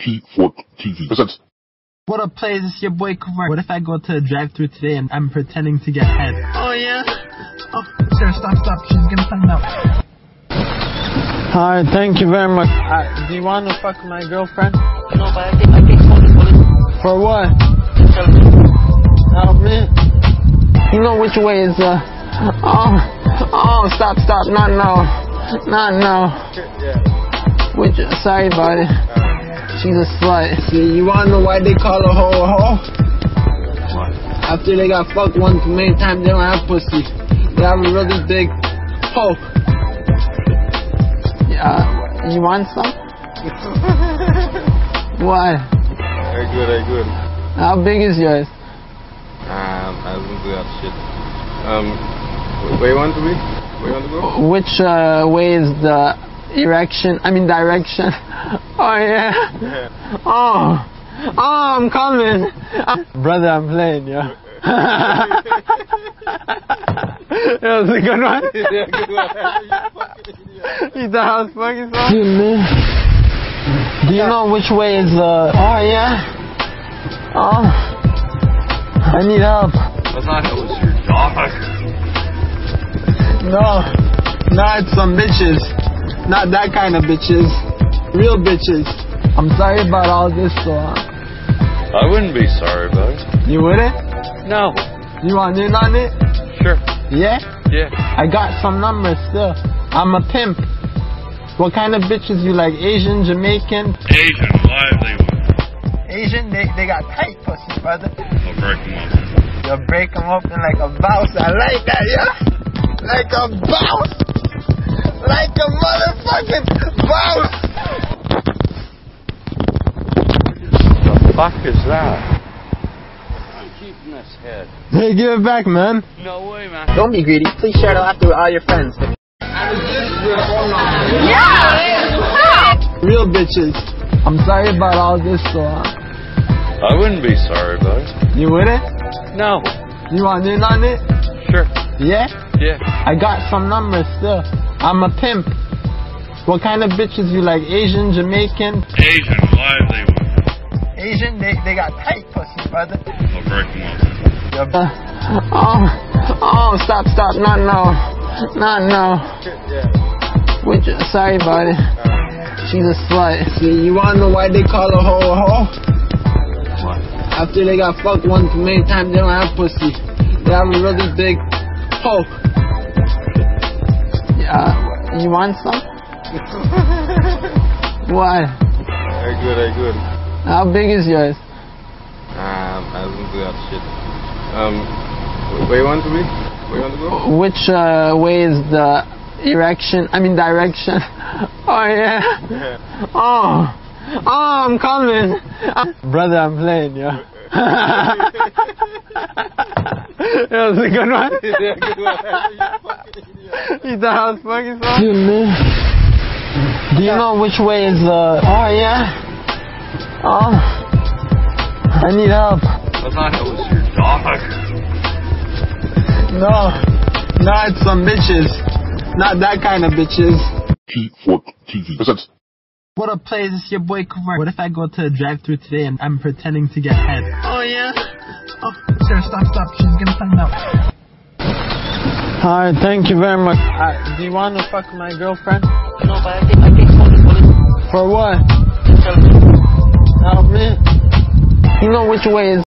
P4 TV presents. What up, players? It's your boy Kumar. What if I go to a drive-thru today and I'm pretending to get head? Oh yeah? Oh, sir, stop, stop. She's gonna find out. Alright, thank you very much. Uh, do you want to fuck my girlfriend? No, but I think I think police police For what? Help me. You know which way is uh oh oh stop stop not now. Not now. Which sorry about it. She's a slut. See, you wanna know why they call her hoe a hoe? After they got fucked one too many times, they don't have pussy. They have a really big hoe. Yeah, you want some? what? Very good, very good. How big is yours? Um, I don't do that shit. Um, where you want to be? Where you want to go? Which uh, way is the erection? I mean direction. Oh yeah. Oh. Oh, I'm coming. Brother, I'm playing, yo. that was a good one. yeah, good one. you thought I was fucking sorry? Do you know which way is the... Oh, yeah. Oh. I need help. I thought it was your dog. No. Not some bitches. Not that kind of bitches. Real bitches. I'm sorry about all this, so... Uh, I wouldn't be sorry about it. you wouldn't? No. You want in on it? Sure. Yeah? Yeah. I got some numbers still. I'm a pimp. What kind of bitches you like? Asian, Jamaican? Asian, lively one. Asian? They, they got tight pussy, brother. I'll break them up. You break them open like a bounce. I like that, yeah? Like a bounce. Like a motherfucking bounce. The fuck is that? I'm keeping this head. Hey, give it back, man. No way, man. Don't be greedy. Please share it after with all your friends. Yeah! Real bitches. I'm sorry about all this, so... Uh, I wouldn't be sorry about it. you wouldn't? No. You want in on it? Sure. Yeah? Yeah. I got some numbers still. I'm a pimp. What kind of bitches you like? Asian, Jamaican? Asian, lively one. Asian? They, they got tight pussy, brother. I'll break them up. Uh, oh, oh, stop, stop, not now. Not now. Which, sorry about it. She's a slut. See, you wanna know why they call her hoe a hoe? After they got fucked one too many times, they don't have pussy. They have a really big hoe. Yeah, you want some? what? Very good, very good. How big is yours? Um, I don't do that shit. Um, where you want to be? Where you want to go? Which uh, way is the erection? I mean direction. Oh yeah. yeah. Oh. Oh, I'm coming. Brother, I'm playing, yo. that was a good one. yeah, good one. you thought I was fucking sorry? Do you know which way is the... Oh yeah. Oh. I need help. I thought it was your dog. No. Not some bitches. Not that kind of bitches. P4 TV presents. What up, players? It's your boy Kumar. What if I go to a drive-thru today and I'm pretending to get head? Oh yeah. Oh, sir, stop, stop. She's gonna find out. Alright, thank you very much. Uh, do you want to fuck my girlfriend? No, but I think I think police police For what? tell me. Help me. You know which way is